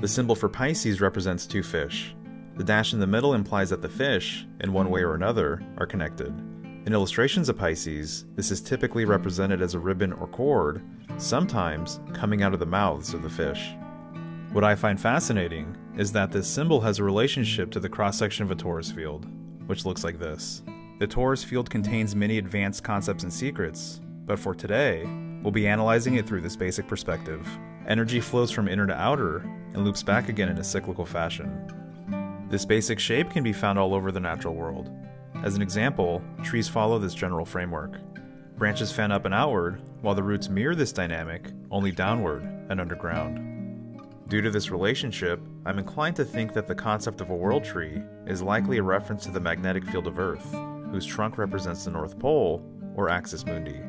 The symbol for Pisces represents two fish. The dash in the middle implies that the fish, in one way or another, are connected. In illustrations of Pisces, this is typically represented as a ribbon or cord, sometimes coming out of the mouths of the fish. What I find fascinating is that this symbol has a relationship to the cross section of a torus field, which looks like this. The torus field contains many advanced concepts and secrets, but for today, we'll be analyzing it through this basic perspective. Energy flows from inner to outer and loops back again in a cyclical fashion. This basic shape can be found all over the natural world. As an example, trees follow this general framework. Branches fan up and outward, while the roots mirror this dynamic, only downward and underground. Due to this relationship, I'm inclined to think that the concept of a world tree is likely a reference to the magnetic field of Earth, whose trunk represents the North Pole, or Axis Mundi.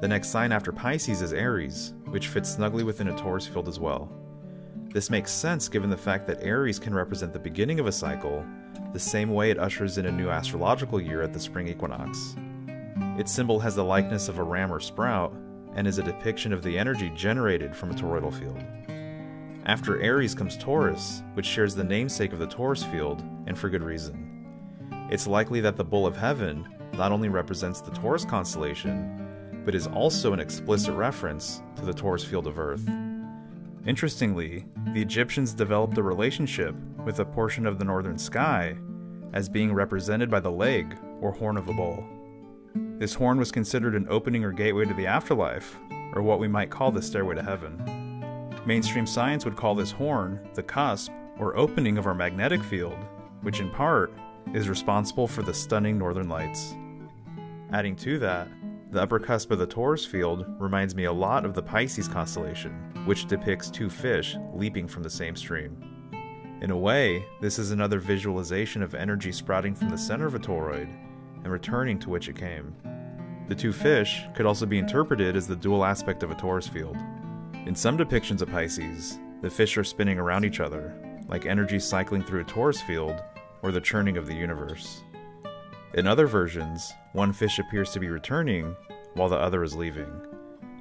The next sign after Pisces is Aries, which fits snugly within a torus field as well. This makes sense given the fact that Aries can represent the beginning of a cycle, the same way it ushers in a new astrological year at the spring equinox. Its symbol has the likeness of a ram or sprout, and is a depiction of the energy generated from a toroidal field. After Aries comes Taurus, which shares the namesake of the torus field, and for good reason. It's likely that the Bull of Heaven not only represents the Taurus constellation, but is also an explicit reference to the torus field of Earth. Interestingly, the Egyptians developed a relationship with a portion of the northern sky as being represented by the leg or horn of a bull. This horn was considered an opening or gateway to the afterlife, or what we might call the stairway to heaven. Mainstream science would call this horn the cusp or opening of our magnetic field, which in part is responsible for the stunning northern lights. Adding to that, the upper cusp of the torus field reminds me a lot of the Pisces constellation, which depicts two fish leaping from the same stream. In a way, this is another visualization of energy sprouting from the center of a toroid and returning to which it came. The two fish could also be interpreted as the dual aspect of a torus field. In some depictions of Pisces, the fish are spinning around each other, like energy cycling through a torus field or the churning of the universe. In other versions, one fish appears to be returning while the other is leaving,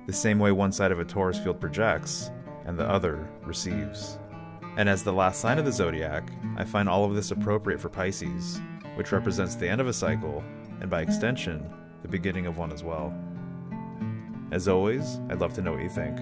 the same way one side of a torus field projects and the other receives. And as the last sign of the zodiac, I find all of this appropriate for Pisces, which represents the end of a cycle, and by extension, the beginning of one as well. As always, I'd love to know what you think.